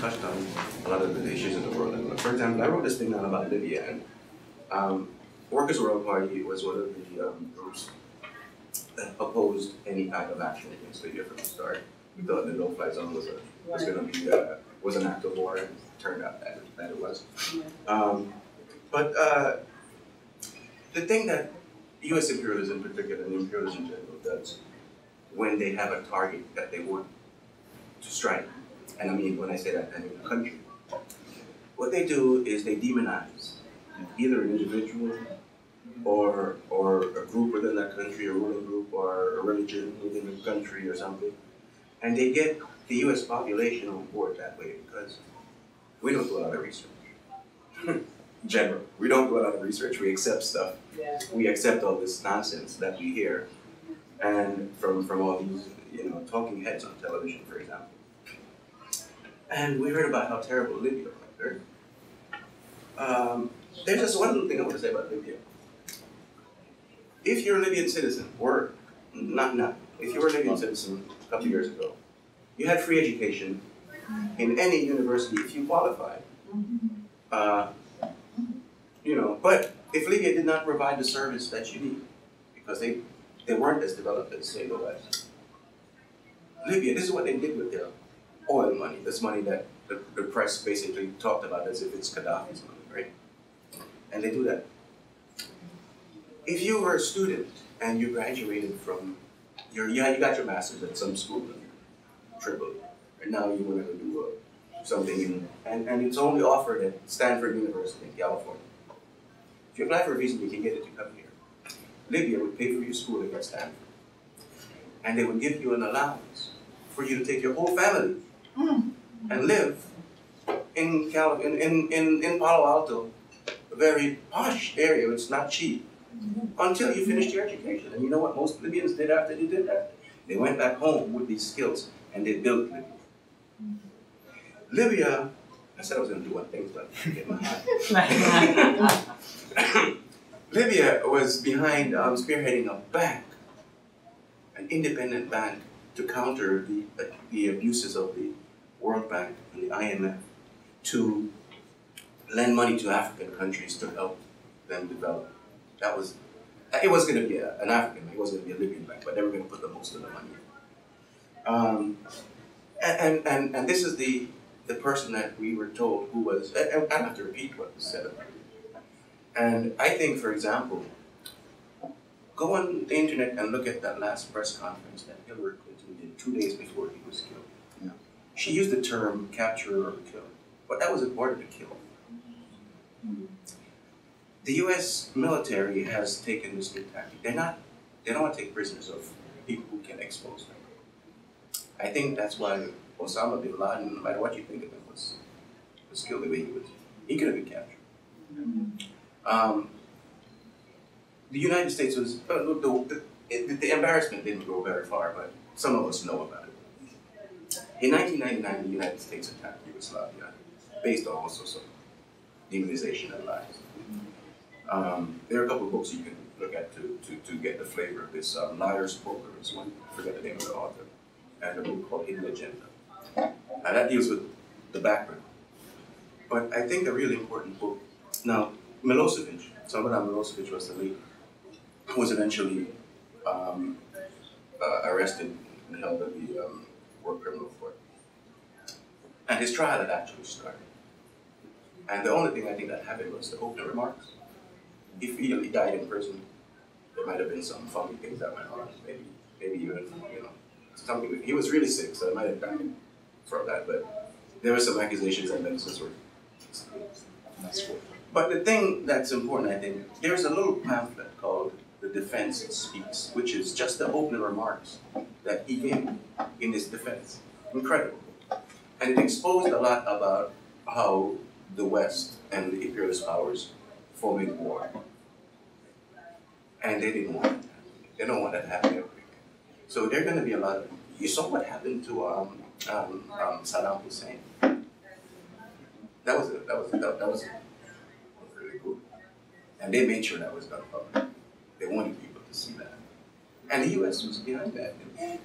touched on a lot of the issues in the world. And for example, I wrote this thing down about Libya, and um, Workers' World Party was one of the um, groups that opposed any kind of action against Libya from the start. We thought the no-fly zone was a was going to be uh, was an act of war, and it turned out that, that it was. Um, but uh, the thing that U.S. imperialism, in particular, and imperialism in general, does when they have a target that they want to strike, and I mean when I say that, I mean a country. What they do is they demonize either an individual or or a group within that country, a ruling group, or a religion within the country, or something, and they get the U.S. population on board that way because we don't do a lot of research. General, we don't do a lot of research. We accept stuff. Yeah. We accept all this nonsense that we hear, and from from all these you know talking heads on television, for example. And we heard about how terrible Libya was. Um, there's just one little thing I want to say about Libya. If you're a Libyan citizen, or not not, if you were a Libyan citizen a couple years ago, you had free education in any university if you qualified. Uh, you know, but if Libya did not provide the service that you need, because they, they weren't as developed as say the West. Libya, this is what they did with their oil money, this money that the, the press basically talked about as if it's Gaddafi's money, right? And they do that. If you were a student and you graduated from your, yeah, you got your master's at some school in Tripoli, and now you want to do uh, something in, and, and it's only offered at Stanford University in California. If you apply for a visa, you can get it to come here. Libya would pay for your schooling at Stanford. And they would give you an allowance for you to take your whole family and live in, Cal- in, in, in, in Palo Alto, a very posh area, it's not cheap, until you finished your education. And you know what most Libyans did after they did that? They went back home with these skills and they built Libya. Libya, I said I was going to do one thing, but I get my Libya was behind, um, spearheading a bank, an independent bank, to counter the, uh, the abuses of the World Bank and the IMF to lend money to African countries to help them develop. That was, it was going to be a, an African bank, it wasn't going to be a Libyan bank, but they were going to put the most of the money. Um, and, and, and, this is the, the person that we were told who was, and I have to repeat what was said. And I think, for example, go on the internet and look at that last press conference that Hillary Clinton did two days before he was killed. She used the term capture or kill, but that was important to kill. The U.S. military has taken this new tactic. They're not, they don't want to take prisoners of people who can expose them. I think that's why Osama bin Laden, no matter what you think of him, was, was killed the way he was. He could have been captured. Um, the United States was, uh, the, the, the embarrassment didn't go very far, but some of us know about it. In 1999, the United States attacked Yugoslavia based on also some demonization and lies. Um, there are a couple of books you can look at to, to, to get the flavor of this. Um, Liar's Poker is one, I forget the name of the author, and a book called Hidden Agenda. And that deals with the background. But I think a really important book. Now, Milosevic, Slobodan Milosevic was the leader, was eventually um, uh, arrested and held at the um, War Criminal Court. And his trial had actually started. And the only thing I think that happened was the opening remarks. If he died in prison, there might have been some funny things that went on. Maybe, maybe even, you know, something. He was really sick, so he might have died from that. But there were some accusations and medicines were. That's what. But the thing that's important, I think, there's a little pamphlet called The Defense Speaks, which is just the opening remarks that he gave in his defense. Incredible. And it exposed a lot about how the West and the imperialist powers fomented war. And they didn't want it. They don't want that to happen. So there are going to be a lot of. You saw what happened to um, um, um, Saddam Hussein. That was a, that was a, that, that was, really good, and they made sure that was done public. They wanted people to see that, and the U.S. was behind that.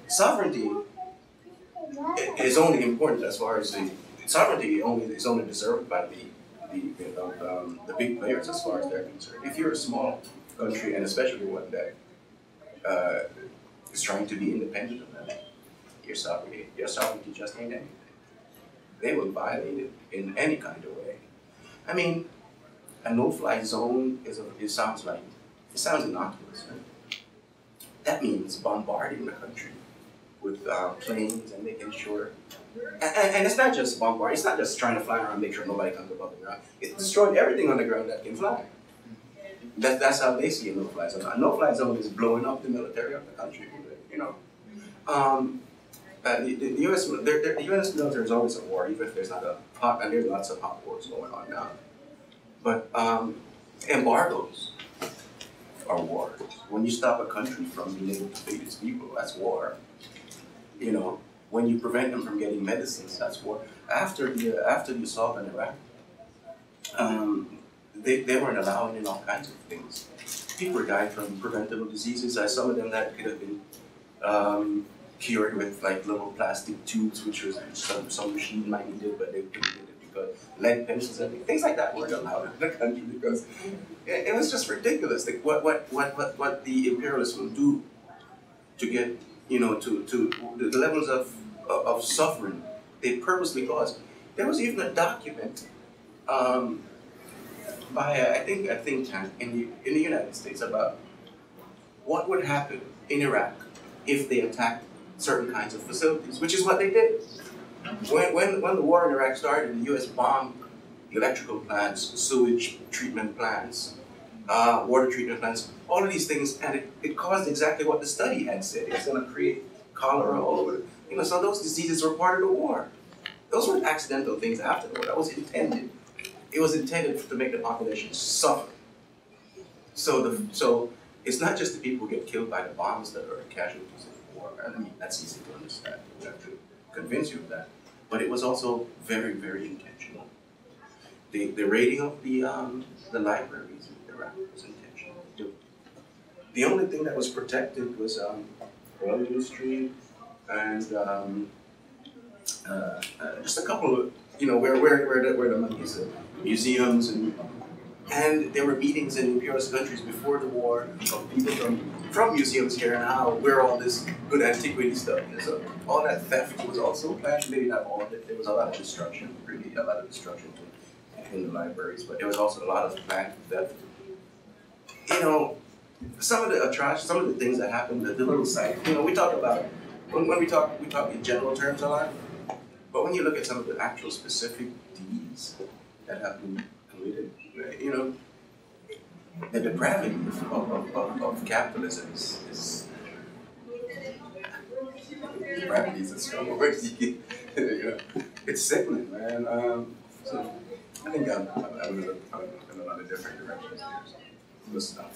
Sovereignty is only important as far as the sovereignty only is only deserved by the the know, um, the big players as far as they're concerned. If you're a small country and especially one that uh, is trying to be independent of them, your sovereignty your sovereignty just ain't anything. They will violate it in any kind of way. I mean, a no-fly zone is a, it sounds like it sounds innocuous, right? That means bombarding the country with uh, planes and making sure. And, and, and it's not just bombard. It's not just trying to fly around and make sure nobody comes above the ground. It's destroying everything on the ground that can fly. That, that's how they see a no-fly zone. A no-fly zone is blowing up the military of the country. You know, um, uh, the, the U.S. there, the U.S. military is always at war, even if there's not a hot. And there's lots of hot wars going on now. But um, embargoes are wars. When you stop a country from being able to feed its people, that's war. You know, when you prevent them from getting medicines, that's war. After the after the assault on Iraq, um, they, they weren't allowing in all kinds of things. People died from preventable diseases. Uh, some of them that could have been um, cured with like little plastic tubes, which was some some machine might need it, but they couldn't get it lead pencils and things like that weren't allowed in the country because it, it was just ridiculous. Like what, what, what, what, what the imperialists will do to get, you know, to, to the, levels of, of, of suffering they purposely caused. There was even a document um, by, I think, a think tank in the, in the United States about what would happen in Iraq if they attacked certain kinds of facilities, which is what they did. When, when, when the war in Iraq started, the US bombed electrical plants, sewage treatment plants, uh, water treatment plants, all of these things, and it, it caused exactly what the study had said. It's going to create cholera all over. You know, so those diseases were part of the war. Those weren't accidental things after the war. That was intended. It was intended to make the population suffer. So the so it's not just the people who get killed by the bombs that are casualties of war. I mean, that's easy to understand. Convince you of that. But it was also very, very intentional. The the raiding of the um, the libraries in Iraq was intentional. The, only thing that was protected was um, oil industry and um, uh, uh, just a couple of you know where where where the, where the money is, museums and and there were meetings in imperialist countries before the war of people from from museums here and how where all this good antiquity stuff is. So all that theft was also planned. Maybe not all of it. There was a lot of destruction, really a lot of destruction in, the libraries, but there was also a lot of planned theft. You know, some of the atrocities, some of the things that happened, at the little side. You know, we talk about when, when we talk, we talk in general terms a lot. But when you look at some of the actual specific deeds that have been committed, you know, the depravity of, of, of, of capitalism is, is depravity is a strong word. you know, it's sickening, man. Um, so I think I'm, I'm, I'm, in a, I'm in a lot of different directions here. So stop.